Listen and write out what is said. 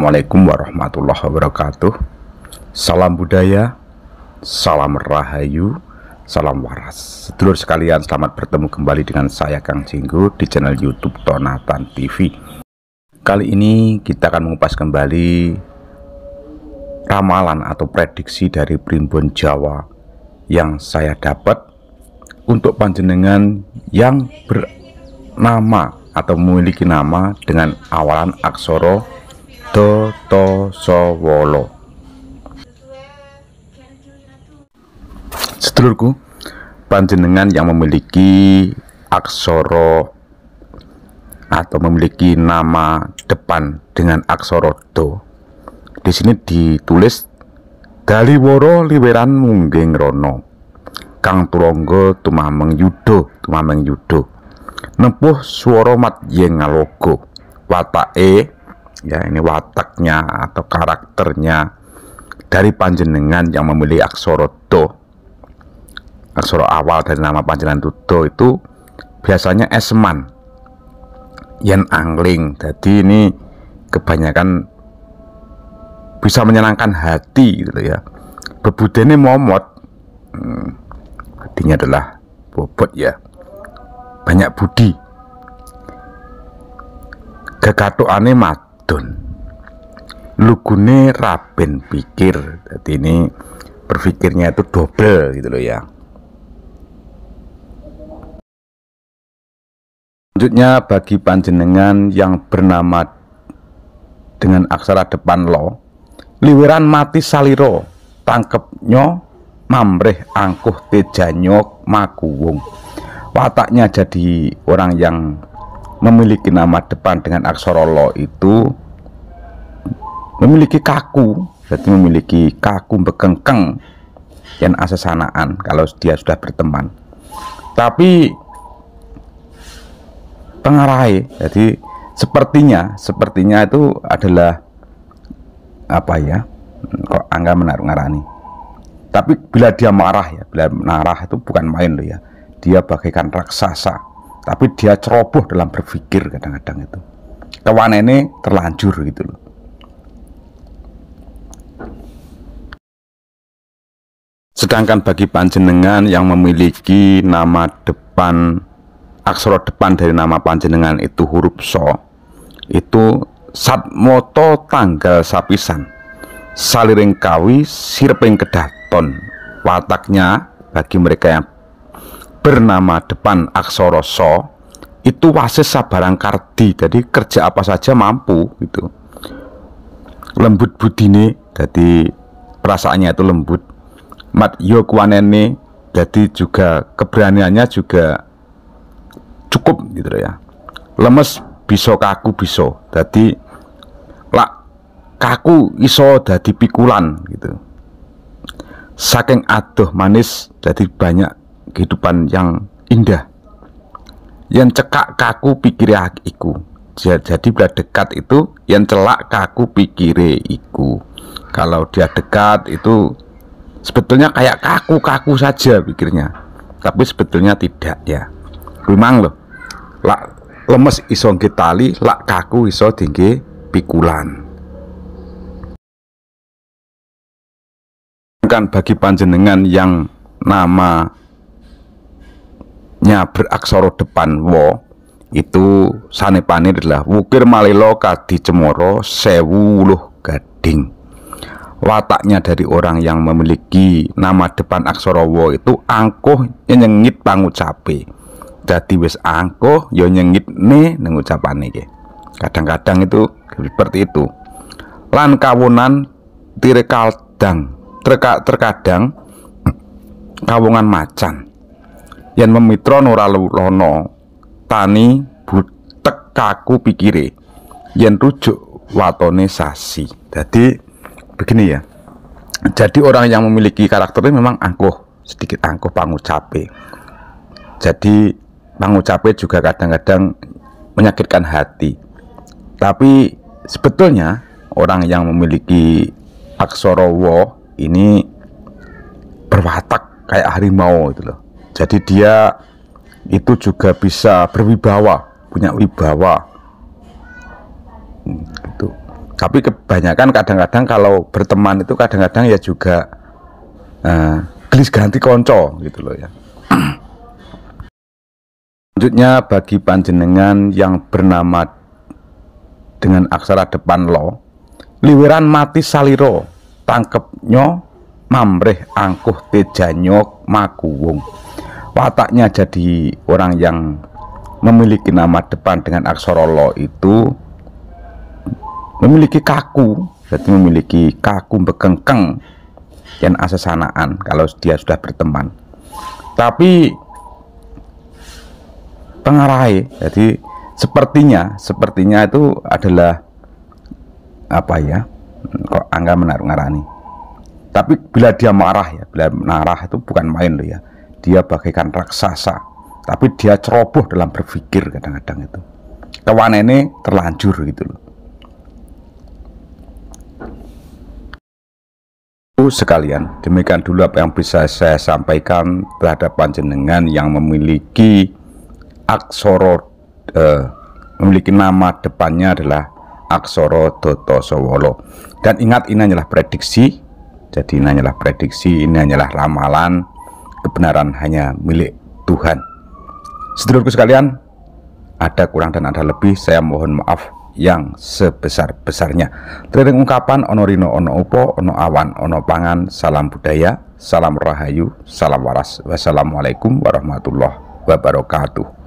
Assalamualaikum warahmatullahi wabarakatuh. Salam budaya Salam rahayu Salam waras. Sedulur sekalian selamat bertemu kembali dengan saya Kang Jinggo Di channel youtube Tonatan TV Kali ini kita akan mengupas kembali Ramalan atau prediksi dari Primbon Jawa Yang saya dapat Untuk panjenengan yang bernama Atau memiliki nama dengan awalan aksoro Toto Sowolo Sedulurku Panjenengan yang memiliki aksoro atau memiliki nama depan dengan aksoro do. Di sini ditulis Daliworo liweran mungging rono Kang Tulonggo tumameng yudo tumameng yudo. Nempuh suara mat yeng ngalogo Watake ya ini wataknya atau karakternya dari panjenengan yang memilih aksoro do aksoro awal dari nama panjenengan do itu biasanya esman yen angling. Jadi ini kebanyakan bisa menyenangkan hati gitu ya. Bebudene momot. Hmm, artinya adalah bobot ya. Banyak budi. Ane mat wadon lugune raben pikir. Jadi ini berpikirnya itu double gitu loh ya. Selanjutnya bagi panjenengan yang bernama dengan aksara depan lo liwiran mati saliro tangkepnya mamreh angkuh tejanyok makuwung wataknya jadi orang yang memiliki nama depan dengan aksara lo itu memiliki kaku jadi memiliki kaku bekengkeng dan asesanaan kalau dia sudah berteman. Tapi pengarai jadi sepertinya sepertinya itu adalah apa ya kok angga menaruh ngarani tapi bila dia marah ya bila marah itu bukan main loh ya dia bagaikan raksasa tapi dia ceroboh dalam berpikir kadang-kadang itu. Kawan ini terlanjur gitu loh. Sedangkan bagi panjenengan yang memiliki nama depan aksara depan dari nama panjenengan itu huruf so itu satmoto tanggal sapisan saliring kawi sirping kedaton. Wataknya bagi mereka yang bernama depan aksara so itu wasis sabarang kardi. Jadi kerja apa saja mampu gitu. Lembut budine jadi perasaannya itu lembut. Mat yo kuanene jadi juga keberaniannya juga cukup gitu ya. Lemes bisa kaku bisa jadi lak kaku iso jadi pikulan gitu. Saking aduh manis jadi banyak kehidupan yang indah. Yang cekak kaku pikir iku. Jadi bila dekat itu yang celak kaku pikire iku. Kalau dia dekat itu sebetulnya kayak kaku-kaku saja pikirnya. Tapi sebetulnya tidak ya. Memang loh lak lemes iso tali lak kaku iso tinggi pikulan. Kan bagi panjenengan yang nama nya beraksara depan wo itu sanepane adalah wukir malilo kadi cemoro sewu luh gading. Wataknya dari orang yang memiliki nama depan aksara wo itu angkuh nyengit pangucape. Jadi wis angkuh ya nyengit nih nengucapane ke kadang-kadang itu seperti itu. Lan kawunan tirekaldang terka, terkadang kawungan macan yen memitra ora lono tani butek kaku pikire. Yen rujuk watone sasi. Jadi begini ya. Jadi orang yang memiliki karakter ini memang angkuh sedikit angkuh pangucape. Jadi pangucape juga kadang-kadang menyakitkan hati. Tapi sebetulnya orang yang memiliki aksara ini berwatak kayak harimau itu loh jadi dia itu juga bisa berwibawa punya wibawa. Hmm, gitu. Tapi kebanyakan kadang-kadang kalau berteman itu kadang-kadang ya juga uh, gelis ganti konco gitu loh ya. Selanjutnya bagi panjenengan yang bernama dengan aksara depan lo liweran mati saliro tangkepnya mamreh angkuh tejanyok makuwung wataknya jadi orang yang memiliki nama depan dengan aksara lo itu memiliki kaku jadi memiliki kaku bekengkeng dan asesanaan kalau dia sudah berteman. Tapi pengarai jadi sepertinya sepertinya itu adalah apa ya kok angga menaruh ngarani? Tapi bila dia marah ya bila marah itu bukan main loh ya dia bagaikan raksasa. Tapi dia ceroboh dalam berpikir kadang-kadang itu. Kawan ini terlanjur gitu loh. Sekalian demikian dulu apa yang bisa saya sampaikan terhadap panjenengan yang memiliki aksoro eh, memiliki nama depannya adalah aksoro Doto Sowolo dan ingat ini hanyalah prediksi. Jadi ini hanyalah prediksi ini hanyalah ramalan kebenaran hanya milik Tuhan sedulurku sekalian ada kurang dan ada lebih saya mohon maaf yang sebesar-besarnya. Tering ungkapan onorino ono upo, ono awan, ono pangan, salam budaya, salam rahayu, salam waras. Wassalamualaikum warahmatullahi wabarakatuh.